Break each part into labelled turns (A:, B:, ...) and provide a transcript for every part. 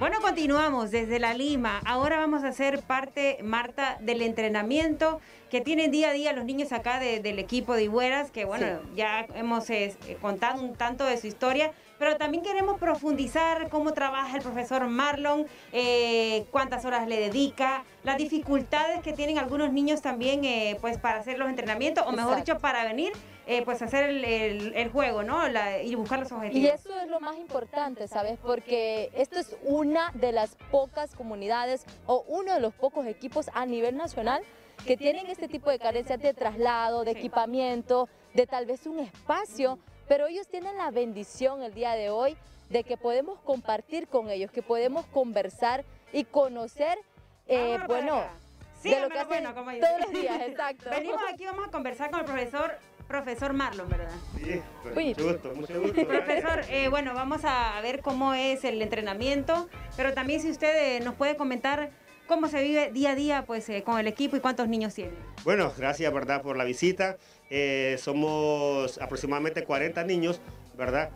A: Bueno, continuamos desde la Lima. Ahora vamos a hacer parte, Marta, del entrenamiento que tienen día a día los niños acá del equipo de Igueras, que bueno, ya hemos eh, contado un tanto de su historia, pero también queremos profundizar cómo trabaja el profesor Marlon, eh, cuántas horas le dedica, las dificultades que tienen algunos niños también eh, pues para hacer los entrenamientos, o mejor dicho, para venir eh, pues hacer el, juego, ¿no? y buscar los objetivos.
B: Y eso es lo más importante, ¿sabes? Porque esto es una de las pocas comunidades o uno de los pocos equipos a nivel nacional que tienen este tipo de carencias de traslado, de equipamiento, de tal vez un espacio, pero ellos tienen la bendición el día de hoy de que podemos compartir con ellos, que podemos conversar y conocer, eh, bueno, de lo que hacen todos los días, exacto.
A: Venimos aquí, vamos a conversar con el profesor profesor Marlon, ¿verdad?
C: Sí, mucho gusto, mucho gusto.
A: Profesor, eh, bueno, vamos a ver cómo es el entrenamiento, pero también si usted eh, nos puede comentar cómo se vive día a día pues, eh, con el equipo y cuántos niños tiene.
C: Bueno, gracias, ¿verdad?, por la visita. somos aproximadamente 40 niños, ¿verdad?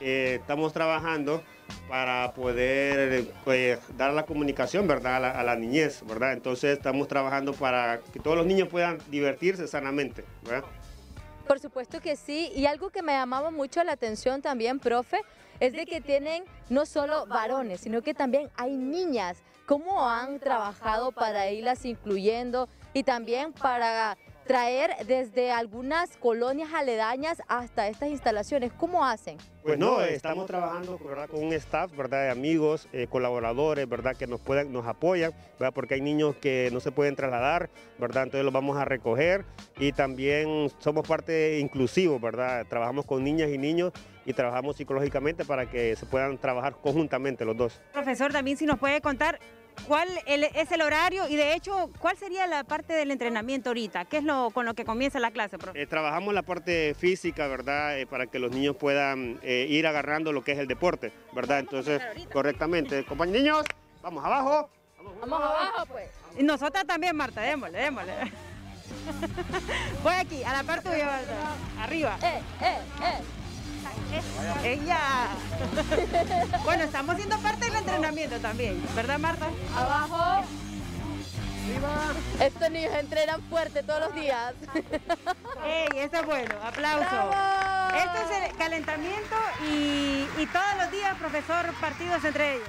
C: Estamos trabajando para poder pues, dar la comunicación ¿verdad? A la, niñez, ¿verdad? Entonces estamos trabajando para que todos los niños puedan divertirse sanamente, ¿verdad?
B: Por supuesto que sí, y algo que me llamaba mucho la atención también, profe, es de que tienen no solo varones, sino que también hay niñas. ¿Cómo han trabajado para irlas incluyendo y también para traer desde algunas colonias aledañas hasta estas instalaciones. ¿Cómo hacen?
C: Pues no, estamos trabajando con un staff, ¿verdad? De amigos, eh, colaboradores, ¿verdad? Que nos puedan, nos apoyan, ¿verdad? Porque hay niños que no se pueden trasladar, ¿verdad? Entonces los vamos a recoger y también somos parte inclusivo, ¿verdad? Trabajamos con niñas y niños y trabajamos psicológicamente para que se puedan trabajar conjuntamente los dos.
A: Profesor, también si nos puede contar ¿Cuál es el horario y de hecho, cuál sería la parte del entrenamiento ahorita? ¿Qué es lo con lo que comienza la clase, profe?
C: Eh, trabajamos la parte física, ¿verdad? Eh, para que los niños puedan eh, ir agarrando lo que es el deporte, ¿verdad? Entonces, correctamente. Compañeros niños, vamos abajo.
B: Vamos, abajo, pues.
A: Y nosotras también, Marta, démosle, démosle. Voy aquí, a la parte tuya, Arriba.
B: Eh, eh, eh.
A: Ella. bueno, estamos siendo parte del entrenamiento también, ¿verdad Marta?
B: Abajo. Estos niños entrenan fuerte todos los días.
A: ¡Ey! Eso es bueno, aplauso. Esto es el calentamiento y, y todos los días, profesor, partidos entre ellos.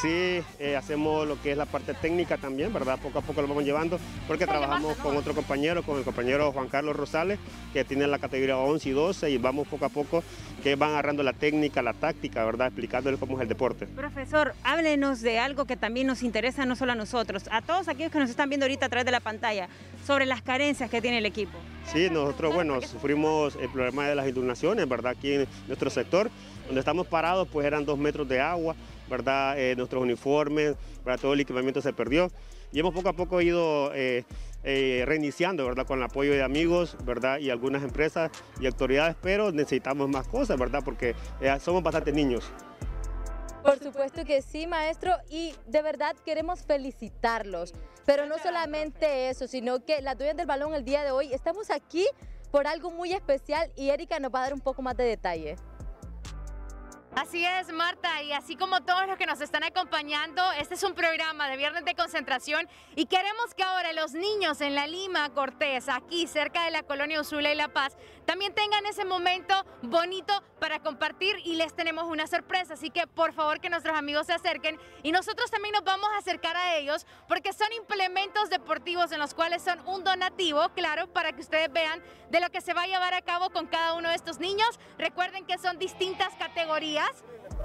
C: Sí, eh, hacemos lo que es la parte técnica también, ¿verdad? Poco a poco lo vamos llevando porque trabajamos con otro compañero, con el compañero Juan Carlos Rosales, que tiene la categoría 11 y 12 y vamos poco a poco que van agarrando la técnica, la táctica, ¿verdad? Explicándole cómo es el deporte.
A: Profesor, háblenos de algo que también nos interesa no solo a nosotros, a todos aquellos que nos están viendo ahorita a través de la pantalla, sobre las carencias que tiene el equipo.
C: Sí, nosotros, bueno, sufrimos el problema de las inundaciones, ¿verdad? Aquí en nuestro sector, donde estamos parados, pues eran dos metros de agua, ¿verdad? Eh, nuestros uniformes, para todo el equipamiento se perdió. Y hemos poco a poco ido eh, eh, reiniciando, ¿verdad? Con el apoyo de amigos, ¿verdad? Y algunas empresas y autoridades, pero necesitamos más cosas, ¿verdad? Porque somos bastantes niños.
B: Por supuesto que sí, maestro, y de verdad queremos felicitarlos. Pero no solamente eso, sino que la dueña del balón el día de hoy, estamos aquí por algo muy especial y Erika nos va a dar un poco más de detalle.
D: Así es, Marta, y así como todos los que nos están acompañando, este es un programa de Viernes de Concentración y queremos que ahora los niños en la Lima Cortés, aquí cerca de la colonia Usula y La Paz, también tengan ese momento bonito para compartir y les tenemos una sorpresa, así que por favor que nuestros amigos se acerquen y nosotros también nos vamos a acercar a ellos porque son implementos deportivos en los cuales son un donativo, claro, para que ustedes vean de lo que se va a llevar a cabo con cada uno de estos niños. Recuerden que son distintas categorías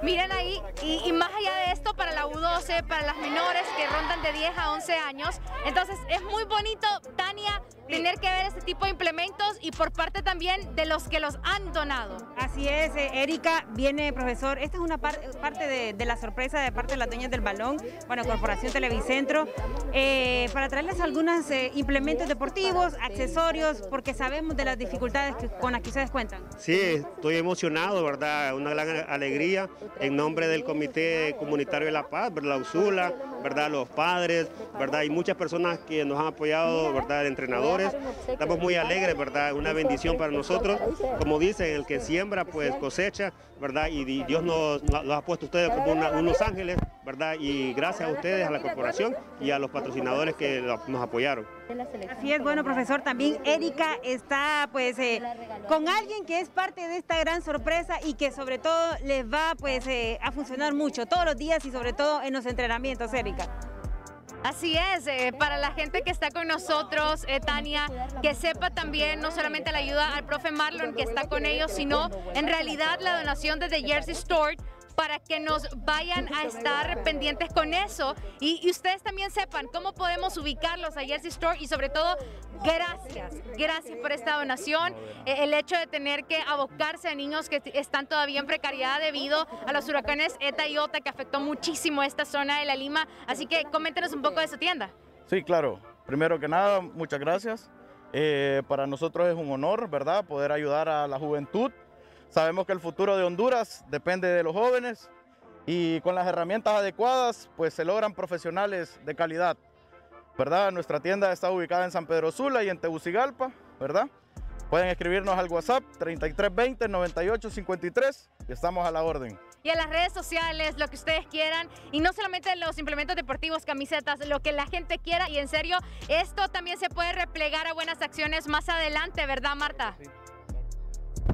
D: Miren ahí, y, más allá de esto, para la U12, para las menores que rondan de 10 a 11 años. Entonces es muy bonito, Tania, tener que ver este tipo de implementos y por parte también de los que los han donado.
A: Así es, eh, Erika, viene profesor, esta es una parte de, la sorpresa de parte de las dueñas del balón, bueno, Corporación Televicentro, eh, para traerles algunos eh, implementos deportivos, accesorios, porque sabemos de las dificultades con las que ustedes cuentan.
C: Sí, estoy emocionado, ¿verdad? Una gran alegría en nombre del Comité Comunitario de la Paz, la USULA, ¿verdad? Los padres, ¿verdad? Y muchas personas que nos han apoyado, ¿verdad? Entrenadores. Estamos muy alegres, ¿verdad? Una bendición para nosotros. Como dicen, el que siembra, pues cosecha, ¿verdad? Y Dios nos, los ha puesto a ustedes como unos ángeles, ¿verdad? Y gracias a ustedes, a la corporación y a los patrocinadores que nos apoyaron.
A: Así es, bueno, profesor, también Erika está pues eh, con alguien que es parte de esta gran sorpresa y que sobre todo les va pues eh, a funcionar mucho todos los días y sobre todo en los entrenamientos, Erika.
D: Así es, eh, para la gente que está con nosotros, Tania, que sepa también no solamente la ayuda al profe Marlon que está con ellos, sino en realidad la donación de The Jersey Store para que nos vayan a estar pendientes con eso y, ustedes también sepan cómo podemos ubicarlos a Jersey Store y sobre todo gracias, gracias por esta donación, eh, el hecho de tener que abocarse a niños que están todavía en precariedad debido a los huracanes ETA y OTA que afectó muchísimo esta zona de la Lima, así que coméntenos un poco de su tienda.
E: Sí, claro. Primero que nada, muchas gracias. Eh, para nosotros es un honor, ¿verdad?, poder ayudar a la juventud Sabemos que el futuro de Honduras depende de los jóvenes y con las herramientas adecuadas pues se logran profesionales de calidad. ¿Verdad? Nuestra tienda está ubicada en San Pedro Sula y en Tegucigalpa, ¿verdad? Pueden escribirnos al WhatsApp 3320-9853 y estamos a la orden.
D: Y a las redes sociales, lo que ustedes quieran. Y no solamente los implementos deportivos, camisetas, lo que la gente quiera. Y en serio, esto también se puede replegar a buenas acciones más adelante, ¿verdad, Marta?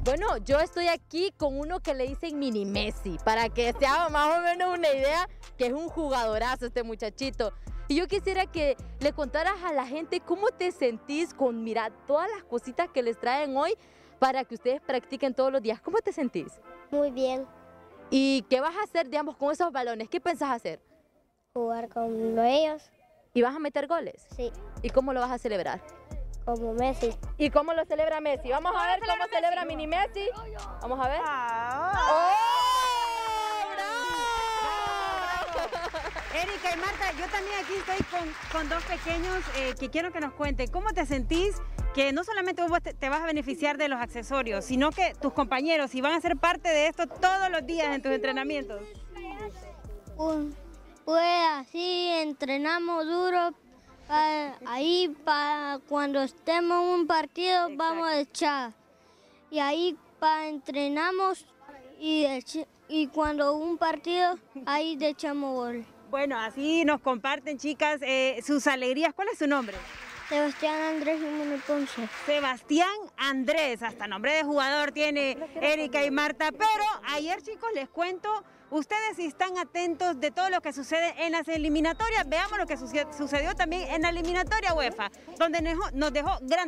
B: Bueno, yo estoy aquí con uno que le dicen mini Messi, para que se haga más o menos una idea que es un jugadorazo este muchachito. Y yo quisiera que le contaras a la gente cómo te sentís con, mira, todas las cositas que les traen hoy para que ustedes practiquen todos los días. ¿Cómo te sentís?
F: Muy bien.
B: ¿Y qué vas a hacer, digamos, con esos balones? ¿Qué pensás hacer?
F: Jugar con ellos.
B: ¿Y vas a meter goles?
F: Sí.
B: ¿Y cómo lo vas a celebrar?
F: Como Messi.
B: ¿Y cómo lo celebra Messi? Vamos a ver cómo celebra Mini Messi. Vamos a ver.
A: ¡Oh! Erika y Marta, yo también aquí estoy con, dos pequeños eh, que quiero que nos cuenten cómo te sentís que no solamente vos te, vas a beneficiar de los accesorios, sino que tus compañeros y van a ser parte de esto todos los días en tus entrenamientos.
F: pues así entrenamos duro, ahí para cuando estemos en un partido vamos a echar. Y ahí para entrenamos y, y cuando un partido ahí echamos gol.
A: Bueno, así nos comparten chicas eh, sus alegrías. ¿Cuál es su nombre?
F: Sebastián Andrés Jiménez Ponce.
A: Sebastián Andrés, hasta nombre de jugador tiene Erika y Marta. Pero ayer chicos les cuento Ustedes están atentos de todo lo que sucede en las eliminatorias. Veamos lo que sucedió también en la eliminatoria UEFA, donde nos dejó grandes